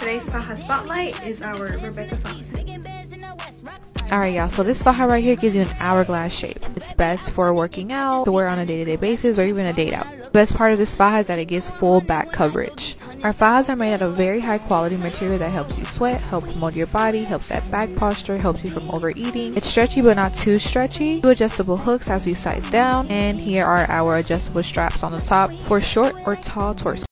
Today's faja spotlight is our Rebecca Solomon. Alright y'all, so this faja right here gives you an hourglass shape. It's best for working out, to wear on a day-to-day basis, or even a date out. The best part of this faja is that it gives full back coverage. Our fajas are made out of very high quality material that helps you sweat, helps mold your body, helps that back posture, helps you from overeating. It's stretchy but not too stretchy. Two adjustable hooks as you size down, and here are our adjustable straps on the top for short or tall torso.